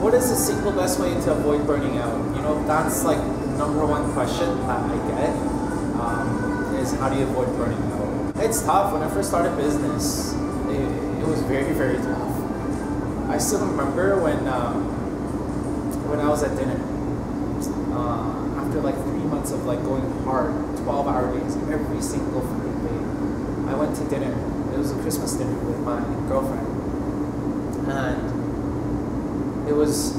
What is the single best way to avoid burning out? You know, that's like number one question that I get um, is how do you avoid burning out? It's tough. When I first started business, it, it was very, very tough. I still remember when um, when I was at dinner. Uh, after like three months of like going hard, 12 hour days, every single day, I went to dinner. It was a Christmas dinner with my girlfriend. And it was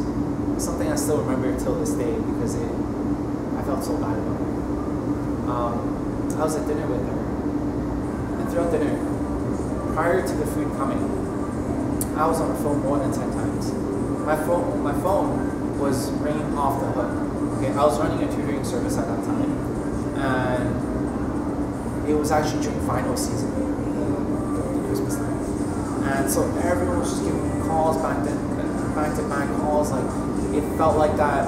something I still remember till this day because it, I felt so bad about it. Um, I was at dinner with her, and throughout dinner, prior to the food coming, I was on the phone more than ten times. My phone, my phone was ringing off the hook. Okay, I was running a tutoring service at that time, and it was actually during final season, the Christmas time, and so everyone was just giving me calls back then back to back calls. Like it felt like that.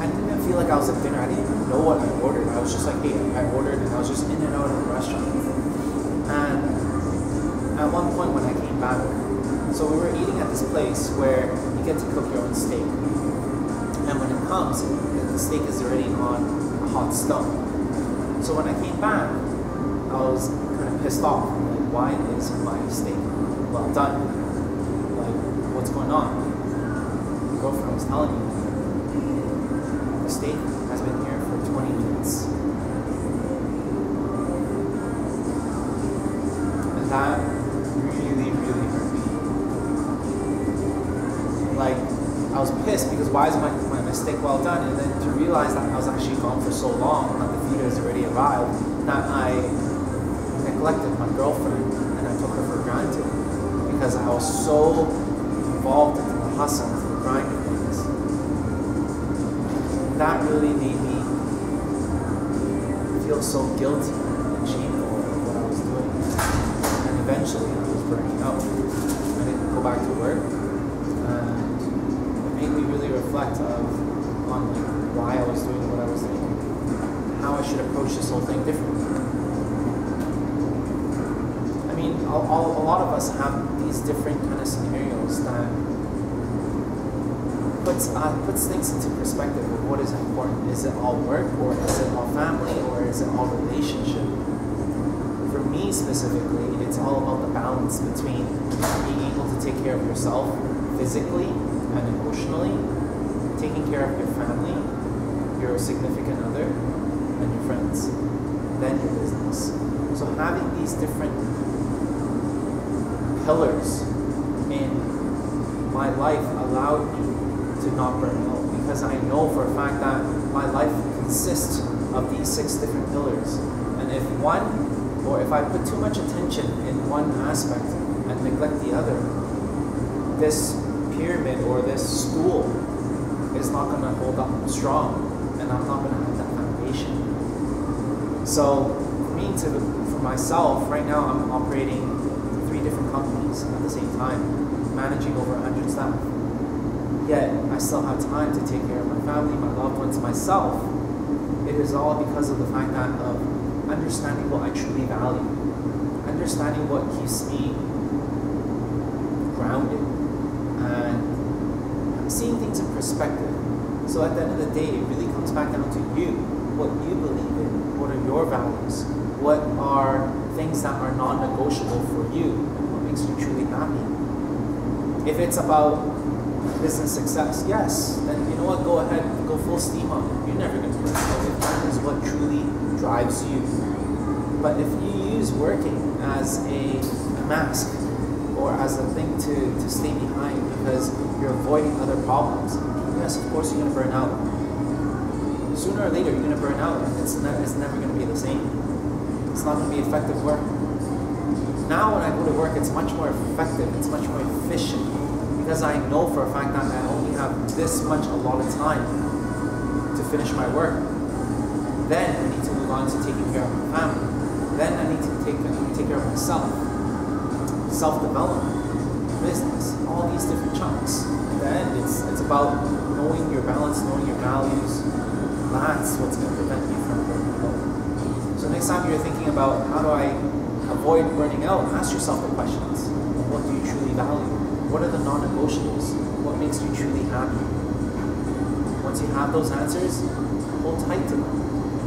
I didn't feel like I was at dinner. I didn't even know what I ordered. I was just like, hey, I ordered, and I was just in and out of the restaurant. And at one point when I came back, so we were eating at this place where you get to cook your own steak. And when it comes, the steak is already on a hot stone. So when I came back, I was kind of pissed off. Like, why is my steak well done? On. The girlfriend was telling me the steak has been here for 20 minutes. And that really, really hurt me. Like, I was pissed because why is my, my, steak well done? And then to realize that I was actually gone for so long, that the food has already arrived, that I neglected my girlfriend and I took her for granted because I was so involved into the hustle, into the grind of things. That really made me feel so guilty and shameful of what I was doing. And eventually I was burning out. I didn't go back to work. And it made me really reflect of on why I was doing what I was doing. How I should approach this whole thing differently. I mean, a lot of us have these different kind of scenarios that puts uh, puts things into perspective of what is important. Is it all work, or is it all family, or is it all relationship? For me specifically, it's all about the balance between being able to take care of yourself physically and emotionally, taking care of your family, your significant other, and your friends, then your business. So having these different pillars in my life allowed me to not burn out because I know for a fact that my life consists of these six different pillars. And if one, or if I put too much attention in one aspect and neglect the other, this pyramid or this stool is not going to hold up strong and I'm not going to have that foundation. So, me to, for myself, right now I'm operating three different companies at the same time, managing over 100 staff. Yet I still have time to take care of my family, my loved ones, myself. It is all because of the fact that of understanding what I truly value, understanding what keeps me grounded, and seeing things in perspective. So at the end of the day, it really comes back down to you, what you believe in, what are your values, what are things that are non-negotiable for you, what makes you truly happy. If it's about business success, yes, then you know what, go ahead, go full steam on it. You're never going to burn out if that is what truly drives you. But if you use working as a mask or as a thing to, to stay behind because you're avoiding other problems, yes, of course you're going to burn out. Sooner or later, you're going to burn out, it's, ne- it's never going to be the same. It's not going to be effective work. Now, when I go to work, it's much more effective, it's much more efficient because I know for a fact that I only have this much allotted time to finish my work. Then I need to move on to taking care of my family. Then I need to take, take care of myself, self development, business, all these different chunks. In the it's, it's about knowing your balance, knowing your values. That's what's going to prevent you from burning out. So next time you're thinking about how do I avoid burning out, ask yourself the questions. What do you truly value? What are the non-negotiables? what makes you truly happy? Once you have those answers, hold tight to them,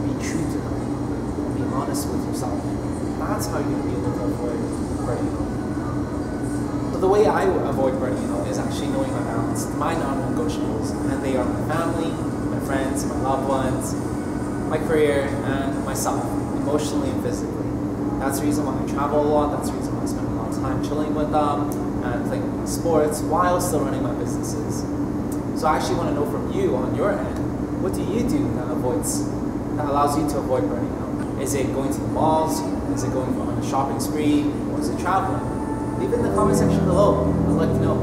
be true to them, be honest with yourself. That's how you're going to be able to avoid burning burnout. So the way I avoid burning out is actually knowing my balance, my non-negotiables, and they are my family, friends, my loved ones, my career, and myself, emotionally and physically. That's the reason why I travel a lot. That's the reason why I spend a lot of time chilling with them and playing sports while still running my businesses. So I actually want to know from you on your end, what do you do that avoids, that allows you to avoid burning out? Is it going to the malls? Is it going on a shopping spree? Or is it traveling? Leave it in the comment section below. I'd like to know.